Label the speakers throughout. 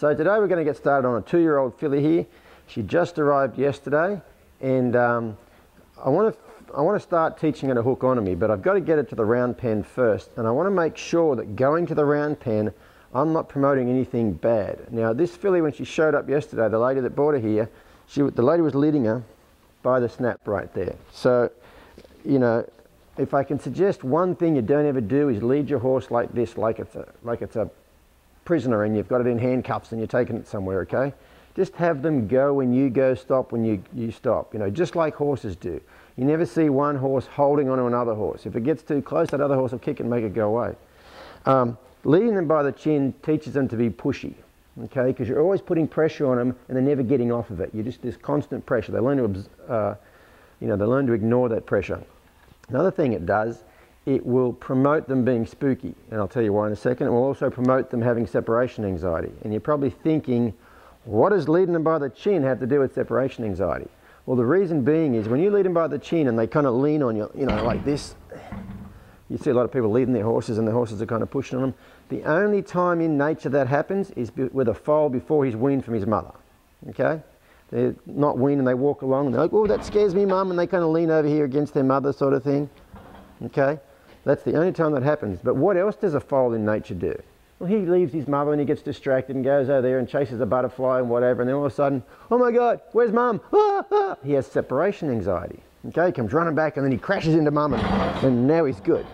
Speaker 1: So today we're going to get started on a two-year-old filly here. She just arrived yesterday and um, I want to I want to start teaching her to hook onto me, but I've got to get it to the round pen first. And I want to make sure that going to the round pen, I'm not promoting anything bad. Now this filly, when she showed up yesterday, the lady that brought her here, she, the lady was leading her by the snap right there. So, you know, if I can suggest one thing you don't ever do is lead your horse like this, like it's a, like it's a prisoner and you've got it in handcuffs and you're taking it somewhere, okay? Just have them go when you go, stop when you, you stop, you know, just like horses do. You never see one horse holding onto another horse. If it gets too close, that other horse will kick and make it go away. Um, leading them by the chin teaches them to be pushy, okay, because you're always putting pressure on them and they're never getting off of it. You're just, this constant pressure. They learn to, uh, you know, they learn to ignore that pressure. Another thing it does it will promote them being spooky. And I'll tell you why in a second. It will also promote them having separation anxiety. And you're probably thinking, what does leading them by the chin have to do with separation anxiety? Well, the reason being is when you lead them by the chin and they kind of lean on you, you know, like this, you see a lot of people leading their horses and the horses are kind of pushing on them. The only time in nature that happens is with a foal before he's weaned from his mother. Okay? They're not weaned and they walk along and they're like, oh, that scares me, mum, and they kind of lean over here against their mother sort of thing. Okay? That's the only time that happens. But what else does a foal in nature do? Well, he leaves his mother and he gets distracted and goes over there and chases a butterfly and whatever. And then all of a sudden, oh my God, where's mum? Ah, ah. He has separation anxiety. Okay, he comes running back and then he crashes into mum and, and now he's good.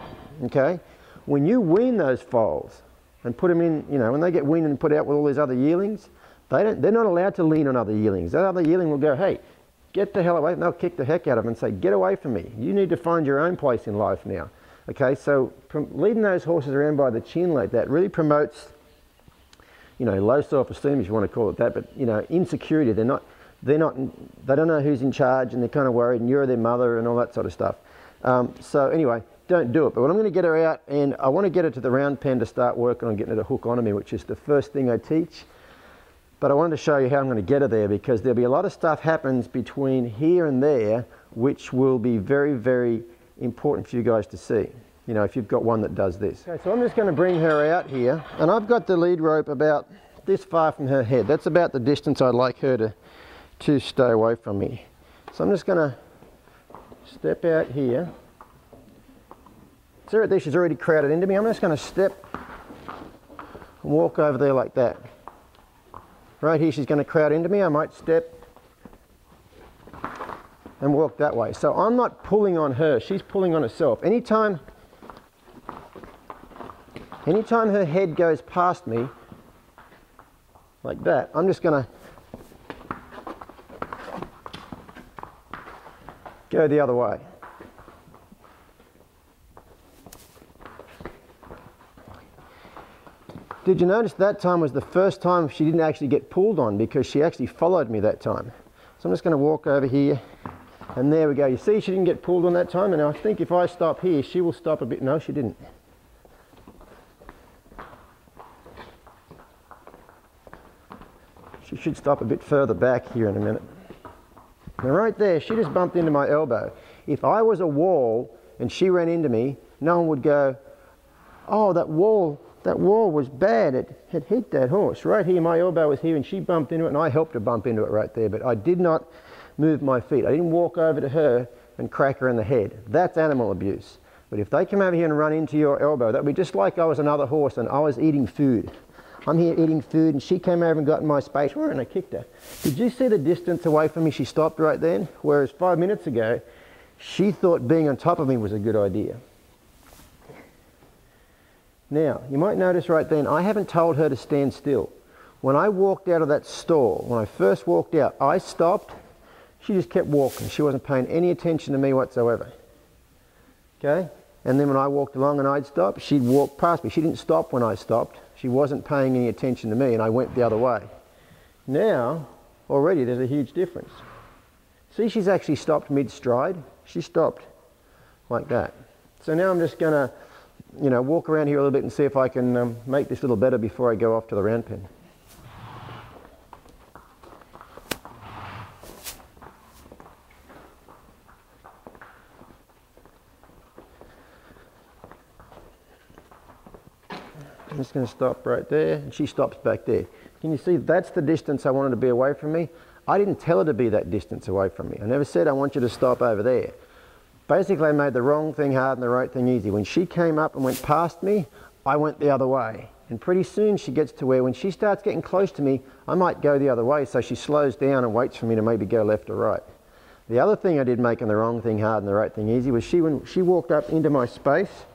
Speaker 1: Okay, when you wean those foals and put them in, you know, when they get weaned and put out with all these other yearlings, they don't, they're not allowed to lean on other yearlings. That other yearling will go, hey, get the hell away. And they'll kick the heck out of them and say, get away from me. You need to find your own place in life now. Okay, so leading those horses around by the chin like that really promotes, you know, low self-esteem if you want to call it that, but you know, insecurity. They're not, they're not, they don't know who's in charge, and they're kind of worried, and you're their mother, and all that sort of stuff. Um, so anyway, don't do it. But I'm going to get her out, and I want to get her to the round pen to start working on getting her to hook onto me, which is the first thing I teach. But I wanted to show you how I'm going to get her there because there'll be a lot of stuff happens between here and there, which will be very, very important for you guys to see, you know, if you've got one that does this. Okay, so I'm just going to bring her out here, and I've got the lead rope about this far from her head. That's about the distance I'd like her to, to stay away from me. So I'm just going to step out here. See right there, she's already crowded into me. I'm just going to step and walk over there like that. Right here, she's going to crowd into me. I might step and walk that way. So I'm not pulling on her, she's pulling on herself. Anytime, anytime her head goes past me, like that, I'm just gonna go the other way. Did you notice that time was the first time she didn't actually get pulled on because she actually followed me that time. So I'm just going to walk over here and there we go. You see she didn't get pulled on that time and I think if I stop here she will stop a bit. No she didn't. She should stop a bit further back here in a minute. Now right there she just bumped into my elbow. If I was a wall and she ran into me no one would go oh that wall that wall was bad. It had hit that horse. Right here, my elbow was here and she bumped into it and I helped her bump into it right there. But I did not move my feet. I didn't walk over to her and crack her in the head. That's animal abuse. But if they come over here and run into your elbow, that would be just like I was another horse and I was eating food. I'm here eating food and she came over and got in my space and I kicked her. Did you see the distance away from me? She stopped right then. Whereas five minutes ago, she thought being on top of me was a good idea. Now, you might notice right then, I haven't told her to stand still. When I walked out of that stall, when I first walked out, I stopped she just kept walking. She wasn't paying any attention to me whatsoever. Okay? And then when I walked along and I'd stop, she'd walk past me. She didn't stop when I stopped. She wasn't paying any attention to me and I went the other way. Now, already there's a huge difference. See, she's actually stopped mid-stride. She stopped like that. So now I'm just going to, you know, walk around here a little bit and see if I can um, make this a little better before I go off to the round pen. I'm just going to stop right there, and she stops back there. Can you see that's the distance I wanted to be away from me? I didn't tell her to be that distance away from me. I never said I want you to stop over there. Basically, I made the wrong thing hard and the right thing easy. When she came up and went past me, I went the other way. And pretty soon she gets to where when she starts getting close to me, I might go the other way. So she slows down and waits for me to maybe go left or right. The other thing I did making the wrong thing hard and the right thing easy was she, when she walked up into my space,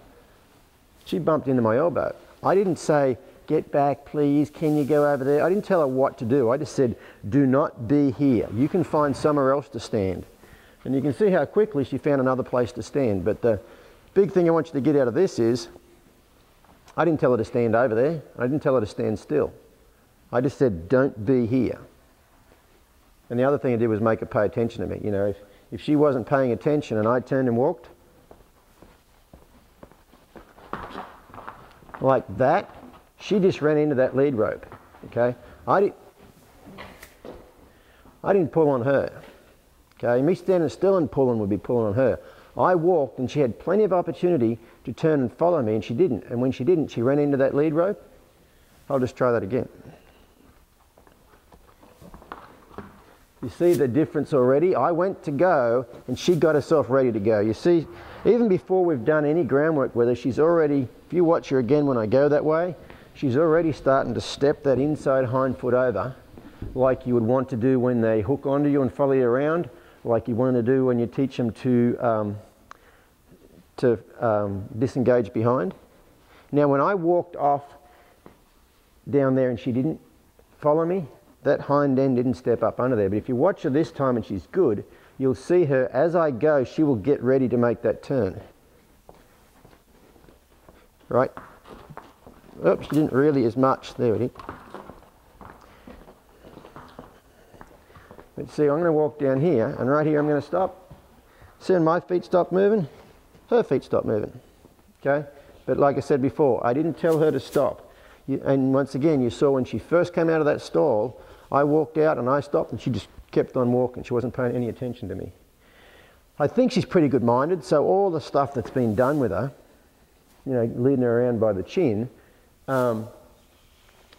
Speaker 1: she bumped into my elbow. I didn't say, get back please, can you go over there? I didn't tell her what to do. I just said, do not be here. You can find somewhere else to stand. And you can see how quickly she found another place to stand. But the big thing I want you to get out of this is, I didn't tell her to stand over there. I didn't tell her to stand still. I just said, don't be here. And the other thing I did was make her pay attention to me. You know, if, if she wasn't paying attention and I turned and walked, like that, she just ran into that lead rope. Okay? I, did, I didn't pull on her. Okay? Me standing still and pulling would be pulling on her. I walked and she had plenty of opportunity to turn and follow me and she didn't. And when she didn't, she ran into that lead rope. I'll just try that again. You see the difference already? I went to go and she got herself ready to go. You see, even before we've done any groundwork with her, she's already, if you watch her again when I go that way, she's already starting to step that inside hind foot over like you would want to do when they hook onto you and follow you around, like you want to do when you teach them to, um, to um, disengage behind. Now when I walked off down there and she didn't follow me, that hind end didn't step up under there. But if you watch her this time and she's good, you'll see her as I go, she will get ready to make that turn. Right? Oops, she didn't really as much. There it is. But see, I'm going to walk down here, and right here I'm going to stop. See when my feet stop moving? Her feet stop moving. Okay? But like I said before, I didn't tell her to stop. You, and once again, you saw when she first came out of that stall, I walked out and I stopped and she just kept on walking. She wasn't paying any attention to me. I think she's pretty good minded, so all the stuff that's been done with her, you know, leading her around by the chin, um,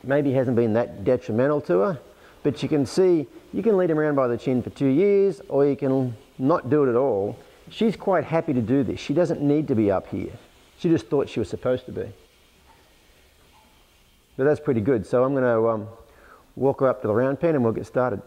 Speaker 1: maybe hasn't been that detrimental to her. But you can see, you can lead them around by the chin for two years, or you can not do it at all. She's quite happy to do this. She doesn't need to be up here. She just thought she was supposed to be. But that's pretty good. So I'm going to um, walk her up to the round pen and we'll get started.